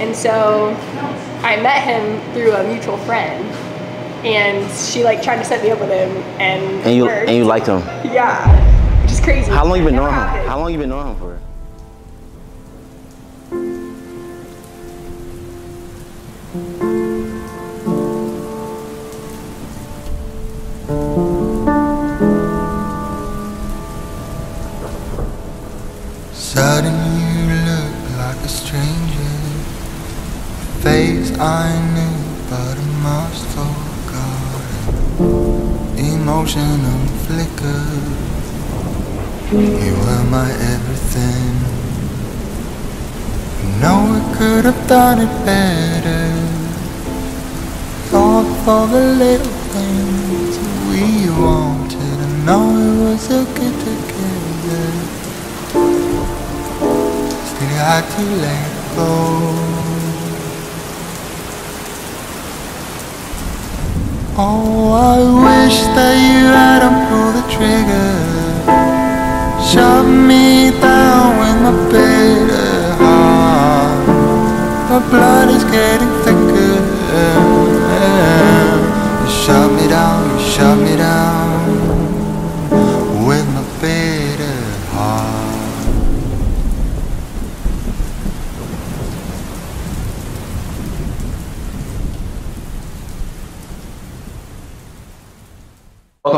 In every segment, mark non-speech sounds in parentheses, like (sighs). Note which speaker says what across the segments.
Speaker 1: And so I met him through a mutual friend. And she like tried to set me up with him and
Speaker 2: And you
Speaker 1: worked.
Speaker 2: and you liked him.
Speaker 1: Yeah. Which is crazy.
Speaker 2: How long you been knowing him?
Speaker 1: happened.
Speaker 2: How long you been knowing him for?
Speaker 3: Emotional flicker. You were my everything. No, I could have done it better. Thought for the little things we wanted. I know it was so good together. Still had to let go. Oh, I wish that you hadn't pulled the trigger. Shut me down with my bitter heart. My blood is getting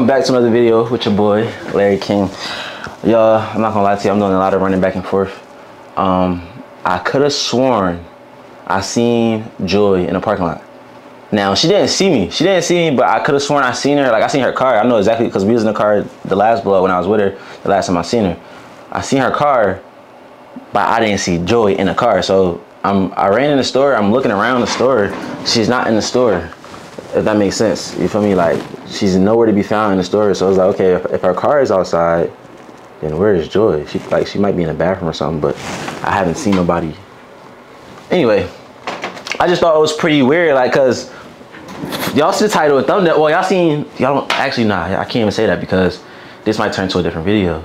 Speaker 2: Welcome back to another video with your boy Larry King. Y'all, I'm not gonna lie to you, I'm doing a lot of running back and forth. Um, I could have sworn I seen Joy in the parking lot. Now she didn't see me. She didn't see me, but I could have sworn I seen her. Like I seen her car. I know exactly because we was in the car the last blow when I was with her. The last time I seen her, I seen her car, but I didn't see Joy in the car. So I'm I ran in the store. I'm looking around the store. She's not in the store. If that makes sense, you feel me? Like she's nowhere to be found in the store. So I was like, okay, if, if her car is outside, then where is Joy? She like she might be in the bathroom or something, but I haven't seen nobody. Anyway, I just thought it was pretty weird, like, cause y'all see the title and thumbnail. Well, y'all seen y'all don't actually nah. I can't even say that because this might turn to a different video,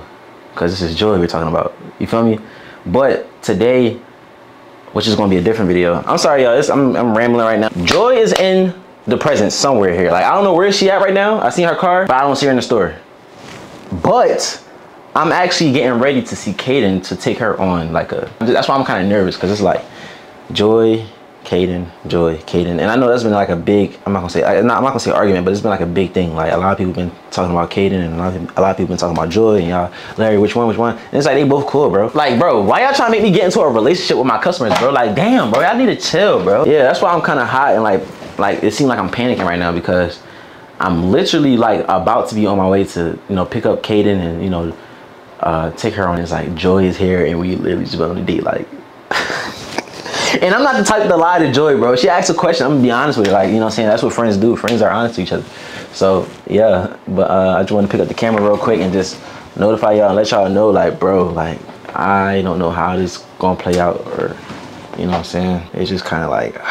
Speaker 2: cause this is Joy we're talking about. You feel me? But today, which is gonna be a different video. I'm sorry, y'all. I'm I'm rambling right now. Joy is in the presence somewhere here. Like I don't know where she at right now. I seen her car, but I don't see her in the store. But I'm actually getting ready to see Kaden to take her on like a. That's why I'm kind of nervous because it's like Joy, Kaden, Joy, Kaden, and I know that's been like a big. I'm not gonna say. I'm not, I'm not gonna say argument, but it's been like a big thing. Like a lot of people been talking about Kaden, and a lot, of, a lot of people been talking about Joy, and y'all, Larry, which one, which one? And it's like they both cool, bro. Like, bro, why y'all trying to make me get into a relationship with my customers, bro? Like, damn, bro, I need to chill, bro. Yeah, that's why I'm kind of hot and like, like it seems like I'm panicking right now because I'm literally like about to be on my way to, you know, pick up Kaden and you know, uh, take her on. It's like Joy is here, and we literally just went on a date, like. (laughs) And I'm not the type to lie to Joy, bro. She asked a question, I'm gonna be honest with her. Like, you know what I'm saying? That's what friends do. Friends are honest to each other. So, yeah. But uh, I just want to pick up the camera real quick and just notify y'all and let y'all know, like, bro, like, I don't know how this gonna play out or, you know what I'm saying? It's just kind of like, (sighs)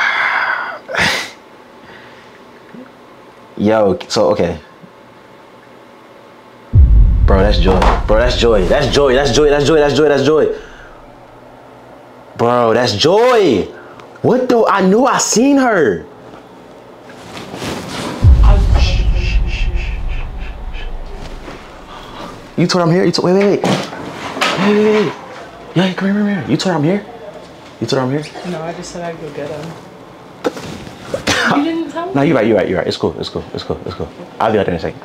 Speaker 2: yo, so, okay. Bro, that's joy. Bro, that's joy. That's joy. That's joy. That's joy. That's joy. That's joy. Bro, that's Joy. What do I knew I seen her? You told I'm here? You told wait, wait, wait. Wait, wait, wait. Yeah, come here, come here. You told I'm here? You told I'm here?
Speaker 4: No, I just said I'd go get him. You didn't tell me?
Speaker 2: No, you're right, you're right, you're right. It's cool, it's cool, it's cool, it's cool. I'll be out in a second.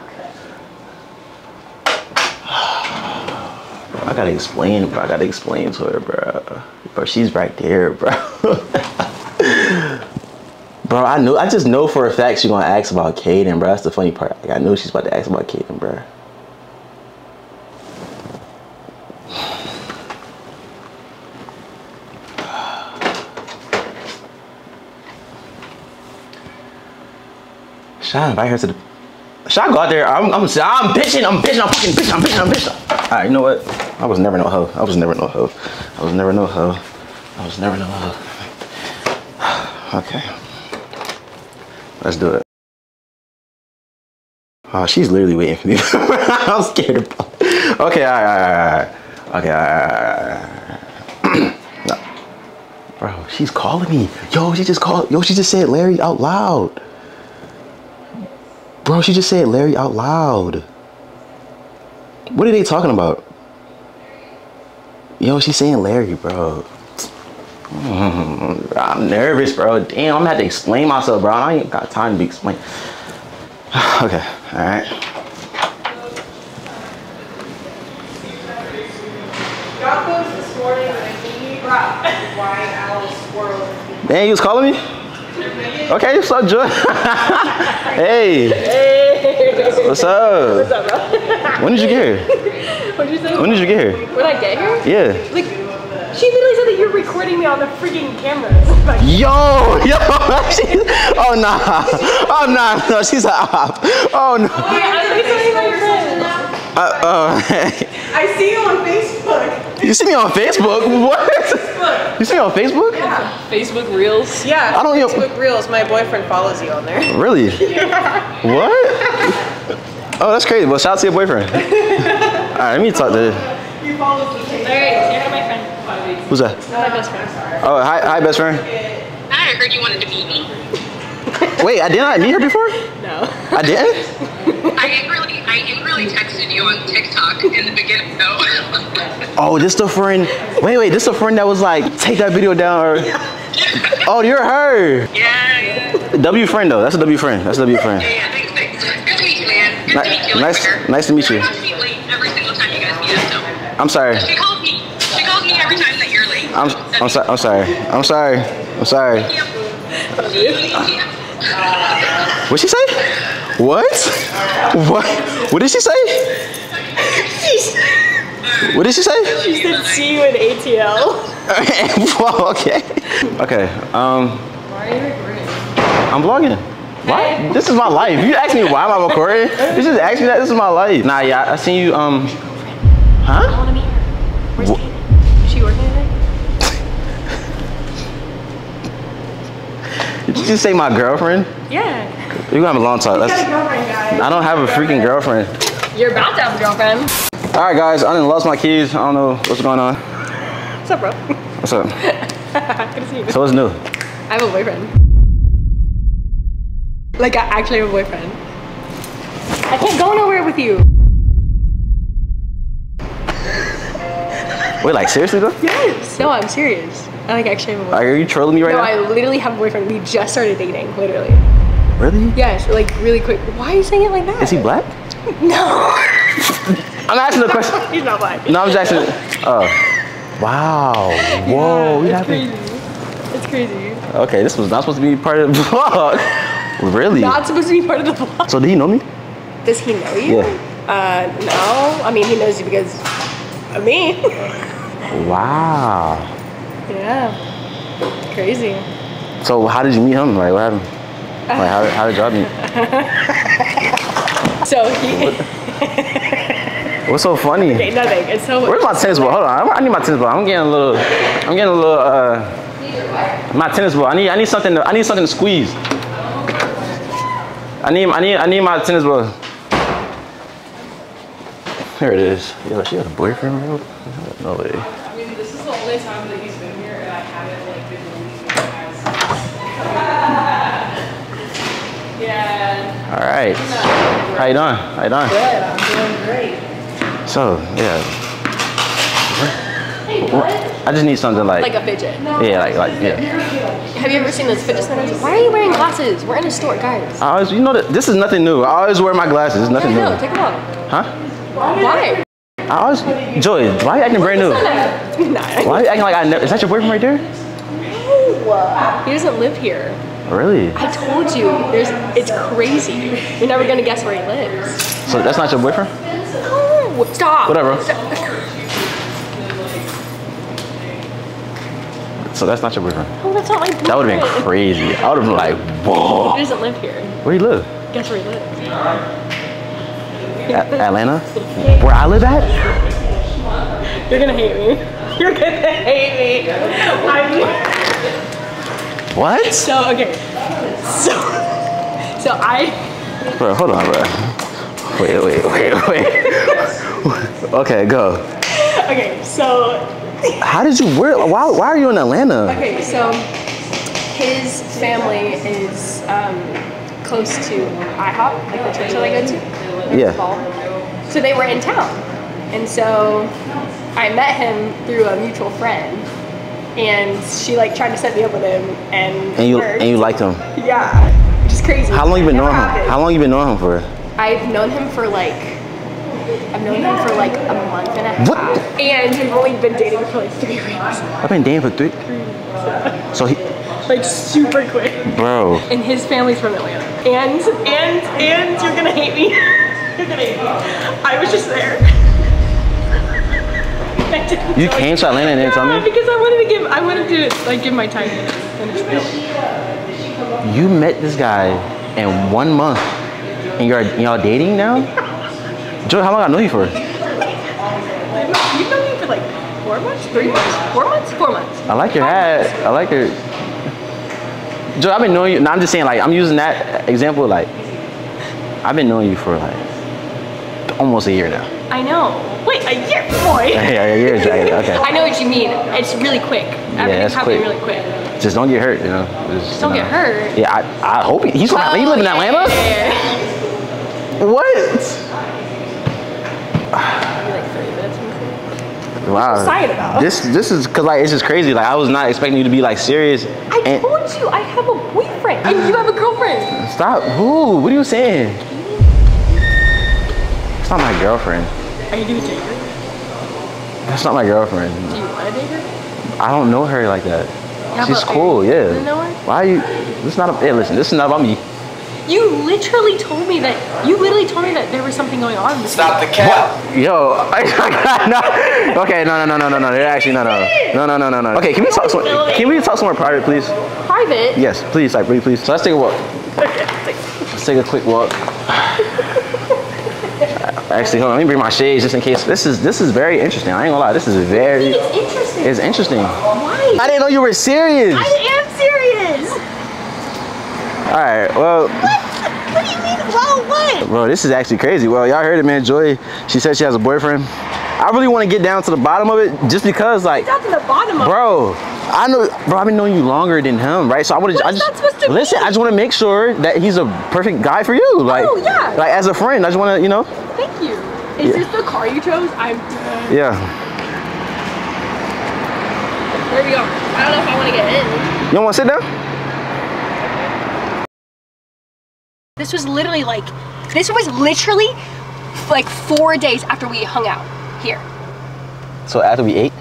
Speaker 2: I gotta explain, bro. I gotta explain to her, bro. Bro, she's right there, bro. (laughs) bro, I knew I just know for a fact she's gonna ask about Kaden, bro. That's the funny part. Like, I knew she's about to ask about Kaden, bro. I invite her to the? I go out there? I'm, I'm, I'm bitching. I'm bitching. I'm fucking bitching. I'm bitching. I'm bitching. All right, you know what? I was never no hoe. I was never no hoe. I was never no hoe. I was never no hoe. (sighs) Okay. Let's do it. Oh, she's literally waiting for me. (laughs) I'm scared. Okay, all right, all right, all right. Okay, all right, all right. (clears throat) no. Bro, she's calling me. Yo, she just called. Yo, she just said Larry out loud. Bro, she just said Larry out loud. What are they talking about? Yo, she's saying Larry, bro. (laughs) I'm nervous, bro. Damn, I'm gonna have to explain myself, bro. I ain't got time to be explained. (sighs) okay, all right.
Speaker 1: Got this morning and he owl squirrel.
Speaker 2: Man, you was calling me? Okay, what's up, Joy? (laughs) hey,
Speaker 1: Hey!
Speaker 2: what's up?
Speaker 1: What's up, bro?
Speaker 2: When did you get here?
Speaker 1: What'd you say?
Speaker 2: When did you get here?
Speaker 1: When I get here?
Speaker 2: Yeah.
Speaker 1: Like, she literally said that you're recording me on the freaking camera. (laughs) Like,
Speaker 2: Yo, (laughs) yo, she's, oh nah, oh nah, no, she's a op. Oh no,
Speaker 1: wait, I'm recording my friend.
Speaker 2: uh, uh,
Speaker 5: I see you on Facebook.
Speaker 2: You see me on Facebook? (laughs) What? You see me on Facebook? Yeah.
Speaker 4: Facebook Reels.
Speaker 5: Yeah.
Speaker 2: I don't even-
Speaker 5: Facebook Reels. My boyfriend follows you on there.
Speaker 2: Really? (laughs) What? Oh, that's crazy. Well, shout out to your boyfriend. (laughs) All right, let me talk to.
Speaker 5: He follows the page.
Speaker 1: Larry, you're my friend.
Speaker 2: Who's that?
Speaker 1: My best friend.
Speaker 2: Oh, hi, hi, best friend.
Speaker 6: I heard you wanted to meet me.
Speaker 2: Wait, I didn't I meet her before?
Speaker 1: No.
Speaker 2: I didn't. (laughs)
Speaker 6: I angrily, I angrily texted you on TikTok in the beginning, though. (laughs)
Speaker 2: Oh, this the friend. Wait, wait, this the friend that was like, take that video down. Or, (laughs) oh, you're her.
Speaker 6: yeah, yeah,
Speaker 2: W friend though. That's a W friend. That's a W friend.
Speaker 6: yeah. Thanks, thanks. Good to meet you, man. Good to meet you.
Speaker 2: nice-
Speaker 6: Twitter.
Speaker 2: nice to meet you.
Speaker 6: I'm actually late every single time you guys meet us, so.
Speaker 2: I'm sorry.
Speaker 6: She calls me. She calls me every time that you're late.
Speaker 2: I'm, I'm, so, I'm sorry. I'm sorry. I'm sorry.
Speaker 6: Yep.
Speaker 2: What'd she say? What? What? What did she say? What did she say?
Speaker 1: She said see you in ATL.
Speaker 2: Whoa, okay. Okay. Um.
Speaker 4: Why are you recording?
Speaker 2: I'm vlogging. Why? This is my life. You ask me why am I recording? You just ask me that. This is my life. Nah, yeah. I seen you. Um.
Speaker 1: I
Speaker 2: Huh?
Speaker 1: want to meet her. Where's Kaden? Is she working today?
Speaker 2: Did you just say my girlfriend?
Speaker 1: Yeah.
Speaker 2: You gonna have a long talk.
Speaker 1: Got a
Speaker 2: That's,
Speaker 1: girlfriend, guys.
Speaker 2: I don't have a freaking girlfriend.
Speaker 1: You're about to have a girlfriend.
Speaker 2: All right, guys. I done lost my keys. I don't know what's going on.
Speaker 1: What's up, bro?
Speaker 2: What's up? (laughs)
Speaker 1: Good to see you.
Speaker 2: So what's new?
Speaker 1: I have a boyfriend. Like, I actually have a boyfriend. I can't go nowhere with you.
Speaker 2: Wait, like seriously though?
Speaker 1: Yes. No, I'm serious. I like actually have a boyfriend.
Speaker 2: are you trolling me right
Speaker 1: No,
Speaker 2: now?
Speaker 1: No, I literally have a boyfriend. We just started dating, literally.
Speaker 2: Really?
Speaker 1: Yes, like really quick. Why are you saying it like that?
Speaker 2: Is he black?
Speaker 1: No. (laughs)
Speaker 2: I'm asking the question.
Speaker 1: He's not black.
Speaker 2: No, I'm just asking. Oh. Wow. Whoa. we
Speaker 1: it's crazy. It's crazy.
Speaker 2: Okay, this was not supposed to be part of the vlog. really?
Speaker 1: Not supposed to be part of the vlog.
Speaker 2: So did he know me?
Speaker 1: Does he know you?
Speaker 2: Yeah.
Speaker 1: Uh, no. I mean, he knows you because of me. (laughs)
Speaker 2: Wow.
Speaker 1: yeah. Crazy.
Speaker 2: So how did you meet him? Like what happened? Like how, how did y'all (laughs) meet?
Speaker 1: So he. (laughs)
Speaker 2: What's so funny?
Speaker 1: okay, nothing. It's so.
Speaker 2: Where's my tennis ball? Hold on. I need my tennis ball. I'm getting a little. I'm getting a little. Uh, my tennis ball. I need. I need something. To, I need something to squeeze. I need. I need. I need my tennis ball. Here it is. Yo, she got a boyfriend, bro? No way.
Speaker 4: I mean, this is the only time that he's been here, and I haven't like been leaving as. yeah.
Speaker 2: All right. How you doing? How you doing?
Speaker 4: Good. I'm doing great.
Speaker 2: So yeah,
Speaker 1: Hey, what?
Speaker 2: I just need something like.
Speaker 1: Like a fidget.
Speaker 2: yeah, like like yeah.
Speaker 1: Have you ever seen those fidget spinners? Why are you wearing glasses? We're in a store, guys.
Speaker 2: I always, you know that this is nothing new. I always wear my glasses. It's nothing
Speaker 1: Yeah,
Speaker 2: new.
Speaker 1: take them off.
Speaker 2: Huh?
Speaker 1: Why?
Speaker 2: I always, Joy, why you acting brand new? (laughs)
Speaker 1: nah.
Speaker 2: Why you acting like I never? Is that your boyfriend right there?
Speaker 1: No, He doesn't live here.
Speaker 2: Really?
Speaker 1: I told you, there's it's crazy. You're never gonna guess where he lives.
Speaker 2: So that's not your boyfriend?
Speaker 1: No, stop.
Speaker 2: Whatever.
Speaker 1: Stop.
Speaker 2: So that's not your boyfriend.
Speaker 1: Oh, that's not my boyfriend.
Speaker 2: That would have been crazy. I would have been like, whoa.
Speaker 1: He doesn't live here.
Speaker 2: Where do you live?
Speaker 1: Guess where he lives?
Speaker 2: A- (laughs) Atlanta? Where I live at?
Speaker 1: You're gonna hate me. (laughs) You're gonna hate me.
Speaker 2: What?
Speaker 1: so okay. So so I
Speaker 2: Bro, hold on, bro. Wait, wait, wait, wait. okay, go.
Speaker 1: okay. So
Speaker 2: How did you? Where? Why? Why are you in Atlanta?
Speaker 1: Okay, so his family is um, close to IHOP, like the church that I go to.
Speaker 2: Yeah.
Speaker 1: So they were in town, and so I met him through a mutual friend, and she like tried to set me up with him, and
Speaker 2: And you
Speaker 1: worked.
Speaker 2: and you liked him.
Speaker 1: yeah, which is crazy.
Speaker 2: How long you been knowing him?
Speaker 1: happened.
Speaker 2: How long you been knowing him for?
Speaker 1: I've known him for like. I've known him for like a month and a half.
Speaker 2: What?
Speaker 1: And we've only been dating for like three weeks.
Speaker 2: I've been dating for three. So he,
Speaker 1: Like super quick.
Speaker 2: bro.
Speaker 1: And his family's from Atlanta. And and and you're gonna hate me. (laughs) you're gonna hate me. I was just there. (laughs)
Speaker 2: You came to Atlanta and didn't tell me.
Speaker 1: because I wanted to give I wanted to like give my time just.
Speaker 2: You met this guy in one month, and you're y'all dating now. Joey, how long I know you for?
Speaker 1: You've known me for like four months, three months, four months, four months.
Speaker 2: I like your hat. I like your. Joe, I've been knowing you. No, I'm just saying, like, I'm using that example. Like, I've been knowing you for like almost a year now.
Speaker 1: I know. Wait, a year, boy.
Speaker 2: Yeah, a year, Jack. Okay.
Speaker 1: I know what you mean. It's really quick. Everything's
Speaker 2: that's
Speaker 1: happening
Speaker 2: quick.
Speaker 1: really quick.
Speaker 2: Just don't get hurt, you know. Just,
Speaker 1: Don't
Speaker 2: you
Speaker 1: get hurt.
Speaker 2: Yeah, I, I hope he, he's.
Speaker 1: Oh,
Speaker 2: he live in
Speaker 1: oh,
Speaker 2: Atlanta.
Speaker 1: yeah, yeah.
Speaker 2: What?
Speaker 1: Maybe like 30 minutes from here.
Speaker 2: Wow.
Speaker 1: excited about?
Speaker 2: This this is cause like it's just crazy. Like I was not expecting you to be like serious.
Speaker 1: I
Speaker 2: and
Speaker 1: told you I have a boyfriend and you have a girlfriend.
Speaker 2: stop. Who? What are you saying? It's not my girlfriend.
Speaker 1: Are you date her?
Speaker 2: That's not my girlfriend.
Speaker 1: Do you wanna date her?
Speaker 2: I don't know her like that.
Speaker 1: Yeah,
Speaker 2: She's cool,
Speaker 1: you
Speaker 2: yeah.
Speaker 1: gonna know her?
Speaker 2: Why are you? This is not. A, hey, listen. This is not about me.
Speaker 1: You literally told me that you literally told me that there was something going on. This
Speaker 7: Stop the cap.
Speaker 2: Yo. no. Okay. No. No. No. No. No. No. They're actually no. No. No. No. No. No. No. Okay. Can we talk? Some, can we talk somewhere private, please?
Speaker 1: private.
Speaker 2: Yes, please. Like, really, please. So let's take a walk. Let's take a quick walk. Actually, hold on. Let me bring my shades just in case. This is this is very interesting. I ain't gonna lie. This is very.
Speaker 1: It's interesting.
Speaker 2: It's interesting.
Speaker 1: Why?
Speaker 2: I didn't know you were serious.
Speaker 1: I am serious.
Speaker 2: All right. Well,
Speaker 1: What What do you mean? Well, what?
Speaker 2: bro, this is actually crazy. Well, y'all heard it, man. Joy, she said she has a boyfriend. I really want to get down to the bottom of it, just because, like,
Speaker 1: Down to the bottom of it.
Speaker 2: bro, I know, bro. I've been knowing you longer than him, right? So I want to. I just
Speaker 1: that supposed to
Speaker 2: listen. I just want to make sure that he's a perfect guy for you. Like,
Speaker 1: Oh, yeah.
Speaker 2: like as a friend, I just want to, you know,
Speaker 1: Thank you. Is this the car you chose? I'm.
Speaker 2: yeah.
Speaker 1: There we go. I don't know if I want to get in.
Speaker 2: You don't want to sit down?
Speaker 1: This was literally like, this was literally like four days after we hung out here.
Speaker 2: So after we ate,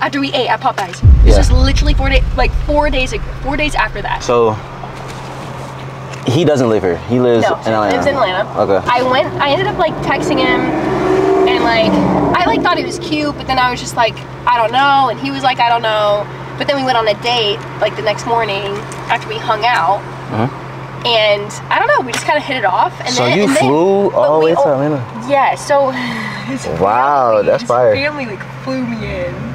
Speaker 1: After we ate at Popeyes. This
Speaker 2: Yeah.
Speaker 1: was literally four days, like four days, four days after that.
Speaker 2: so he doesn't live here. He lives
Speaker 1: No,
Speaker 2: in
Speaker 1: he
Speaker 2: Atlanta.
Speaker 1: lives in Atlanta.
Speaker 2: Okay.
Speaker 1: I went, I ended up like texting him and like, I like thought he was cute, but then I was just like, I don't know. And he was like, I don't know. But then we went on a date like the next morning after we hung out. Uh-huh. And I don't know, we just kind of hit it off. And.
Speaker 2: So
Speaker 1: then,
Speaker 2: you
Speaker 1: and then-
Speaker 2: flew all the way to Atlanta?
Speaker 1: Yeah, so (laughs)
Speaker 2: Wow, that's
Speaker 1: his
Speaker 2: fire.
Speaker 1: family like flew me in.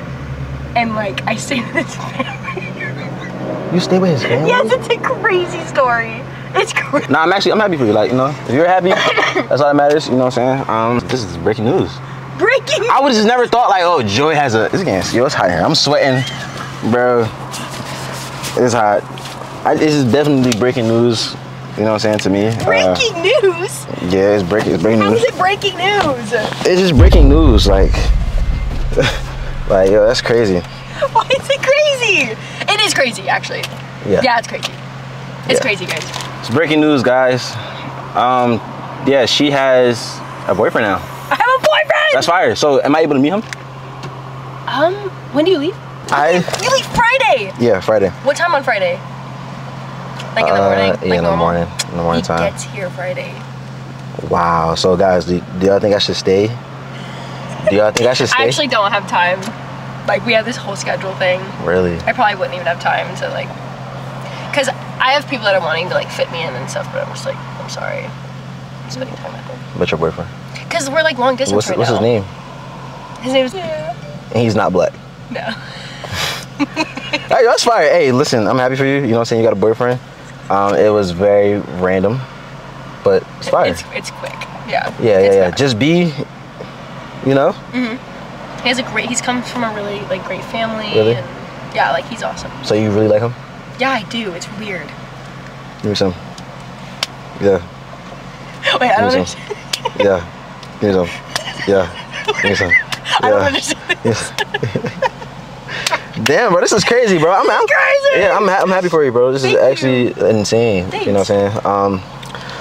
Speaker 1: And like I stay with his family.
Speaker 2: You stay with his family?
Speaker 1: yes, it's a crazy story. It's crazy.
Speaker 2: Nah, I'm actually I'm happy for you. Like, you know, if you're happy, (coughs) that's all that matters. You know what I'm saying? Um, this is breaking news.
Speaker 1: Breaking
Speaker 2: I would just never thought like, oh, Joy has a. This getting yo, it's hot here. I'm sweating, bro. It's hot. I, this is definitely breaking news. You know what I'm saying to me? Uh,
Speaker 1: breaking news?
Speaker 2: yeah, it's breaking. It's breaking
Speaker 1: How
Speaker 2: news.
Speaker 1: is it breaking news?
Speaker 2: It's just breaking news. Like, (laughs) like yo, that's crazy. (laughs)
Speaker 1: Why is it crazy? It is crazy, actually.
Speaker 2: Yeah.
Speaker 1: Yeah, it's crazy. It's
Speaker 2: Yeah.
Speaker 1: crazy, guys.
Speaker 2: It's breaking news, guys. Um, yeah, she has a boyfriend now.
Speaker 1: I have a boyfriend.
Speaker 2: That's fire. So, am I able to meet him?
Speaker 1: um, when do you leave?
Speaker 2: I
Speaker 1: You leave Friday.
Speaker 2: yeah, Friday.
Speaker 1: What time on Friday? Like in the morning?
Speaker 2: Uh,
Speaker 1: like
Speaker 2: yeah, in the morning. In the morning
Speaker 1: he
Speaker 2: time.
Speaker 1: gets here Friday.
Speaker 2: Wow. So, guys, do, do y'all think I should stay? Do y'all think I should stay?
Speaker 1: I actually don't have time. Like we have this whole schedule thing.
Speaker 2: really?
Speaker 1: I probably wouldn't even have time to like, cause I have people that are wanting to like fit me in and stuff, but I'm just like, I'm sorry, I'm spending time with them.
Speaker 2: What's your boyfriend?
Speaker 1: Cause we're like long distance
Speaker 2: What's,
Speaker 1: right
Speaker 2: what's
Speaker 1: now.
Speaker 2: his name?
Speaker 1: His name's yeah.
Speaker 2: And he's not black.
Speaker 1: No. (laughs)
Speaker 2: Hey, that's fire. Hey, listen, I'm happy for you. You know what I'm saying? You got a boyfriend. Um, it was very random, but it's fire.
Speaker 1: It's it's quick. Yeah.
Speaker 2: yeah, yeah,
Speaker 1: It's
Speaker 2: yeah.
Speaker 1: fine.
Speaker 2: Just be, you know.
Speaker 1: He has a great. He's come from a really like great family.
Speaker 2: Really?
Speaker 1: And, yeah, like he's awesome.
Speaker 2: So you really like him?
Speaker 1: Yeah, I do. It's weird.
Speaker 2: Give me some. Yeah. (laughs)
Speaker 1: Wait, I don't understand.
Speaker 2: Yeah. Give me some. Yeah. Give me some.
Speaker 1: I don't
Speaker 2: Yeah.
Speaker 1: understand.
Speaker 2: Yes. (laughs) Damn, bro, this is crazy, bro. I'm, I'm
Speaker 1: Crazy.
Speaker 2: Yeah, I'm, ha- I'm happy for you, bro. This
Speaker 1: Thank
Speaker 2: is
Speaker 1: you.
Speaker 2: actually insane. You know what I'm saying? Um,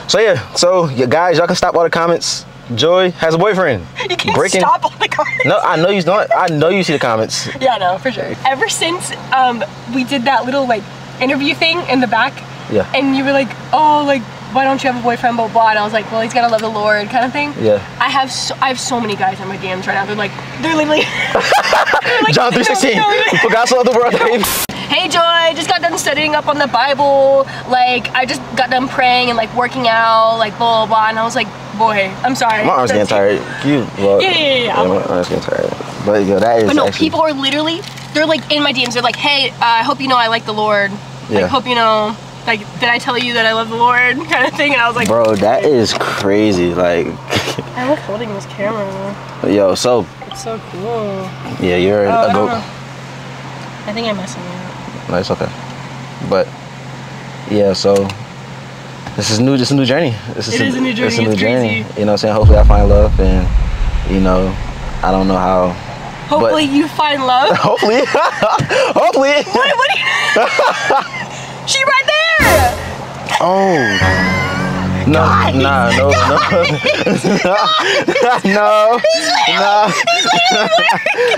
Speaker 2: so yeah, so you guys, y'all can stop all the comments. Joy has a boyfriend. (laughs)
Speaker 1: You can't
Speaker 2: Breaking-
Speaker 1: stop all the comments.
Speaker 2: No, I know you don't. I know you see the comments.
Speaker 1: Yeah, no, for sure. Ever since um, we did that little like interview thing in the back,
Speaker 2: Yeah.
Speaker 1: and you were like, oh, like, why don't you have a boyfriend, blah, blah, and I was like, well, he's gotta love the Lord, kind of thing.
Speaker 2: Yeah.
Speaker 1: I have so, I have so many guys on my DMs right now. They're like, they're literally. (laughs) they're like, (laughs)
Speaker 2: John 316.
Speaker 1: no, no, no.
Speaker 2: For God so loved the world.
Speaker 1: Hey Joy, just got done studying up on the Bible. Like I just got done praying and like working out, like blah blah blah. And I was like, boy, I'm sorry.
Speaker 2: My arm's getting tired. You, well,
Speaker 1: Yeah, yeah, yeah, yeah.
Speaker 2: my arm's getting tired. But yo, that is
Speaker 1: But no,
Speaker 2: actually,
Speaker 1: people are literally, they're like in my DMs. They're like, hey, uh, I hope you know I like the Lord.
Speaker 2: Yeah.
Speaker 1: Like, hope you know. Like, did I tell you that I love the Lord, (laughs) kind of thing? And I was like,
Speaker 2: bro, that is crazy. Like, (laughs)
Speaker 1: I like holding this camera.
Speaker 2: yo, so
Speaker 1: It's so cool.
Speaker 2: yeah, you're
Speaker 1: Oh,
Speaker 2: a goat.
Speaker 1: I think I'm messing you up.
Speaker 2: No, it's okay. But yeah, so this is new. This is a new journey. This
Speaker 1: It is a new journey.
Speaker 2: It's a new
Speaker 1: it's
Speaker 2: journey.
Speaker 1: crazy.
Speaker 2: You know, what I'm saying. Hopefully, I find love, and you know, I don't know how.
Speaker 1: Hopefully you find love. (laughs)
Speaker 2: Hopefully, (laughs) hopefully.
Speaker 1: Wait, what are you? (laughs) she right there.
Speaker 2: Oh. No, nah, no, no, no, no,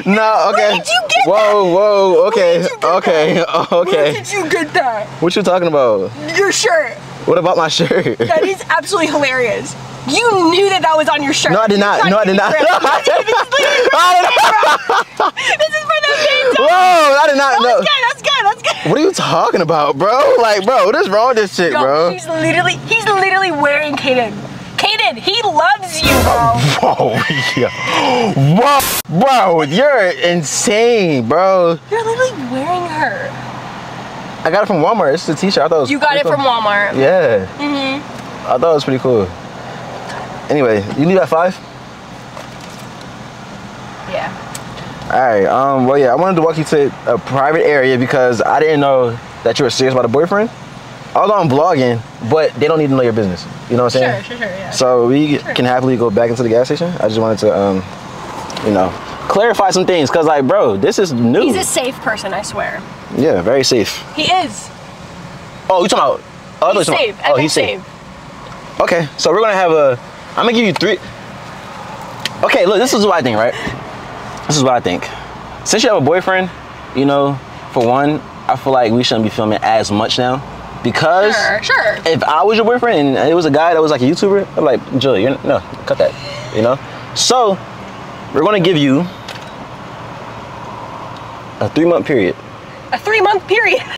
Speaker 2: no, okay.
Speaker 1: did you get
Speaker 2: Whoa, whoa, okay,
Speaker 1: you
Speaker 2: okay,
Speaker 1: Where
Speaker 2: okay.
Speaker 1: did you get that?
Speaker 2: What you talking about?
Speaker 1: Your shirt.
Speaker 2: What about my shirt?
Speaker 1: That is absolutely hilarious. You knew that that was on your shirt.
Speaker 2: No, I did not. No, (laughs) (laughs) I did not.
Speaker 1: be. This is for the same time.
Speaker 2: Whoa, I did not know.
Speaker 1: That's good. That's good. That's good.
Speaker 2: What are you talking about, bro? Like, bro, what is wrong with this shit,
Speaker 1: Yo,
Speaker 2: bro?
Speaker 1: He's literally, he's literally wearing Kaden. Kaden, he loves you, bro. (laughs)
Speaker 2: Whoa, yeah. Whoa, bro, you're insane, bro.
Speaker 1: You're literally wearing her.
Speaker 2: I got it from Walmart. It's a t-shirt. I thought it was
Speaker 1: You got it from. Walmart.
Speaker 2: Yeah.
Speaker 1: Mm-hmm.
Speaker 2: I thought it was pretty cool. Anyway, you leave at five?
Speaker 1: Yeah.
Speaker 2: All right. Um. Well, yeah. I wanted to walk you to a private area because I didn't know that you were serious about a boyfriend. Although I'm vlogging, but they don't need to know your business. You know what I'm saying?
Speaker 1: Sure, sure, sure, yeah.
Speaker 2: So we can happily go back into the gas station. I just wanted to, um, you know, clarify some things because, like, bro, this is new.
Speaker 1: He's a safe person, I swear.
Speaker 2: yeah, very safe.
Speaker 1: He is.
Speaker 2: Oh, you talking about? Oh, I thought you
Speaker 1: He's
Speaker 2: talking
Speaker 1: safe.
Speaker 2: about- Oh, he's safe. Okay, so we're gonna have a. I'm gonna give you three. Okay, look, this is what I think, right? This is what I think. Since you have a boyfriend, you know, for one, I feel like we shouldn't be filming as much now because
Speaker 1: Sure, sure.
Speaker 2: if I was your boyfriend and it was a guy that was like a YouTuber, I'm like, Joey, you're no, cut that, you know. So we're gonna give you a three month period
Speaker 1: A three month period.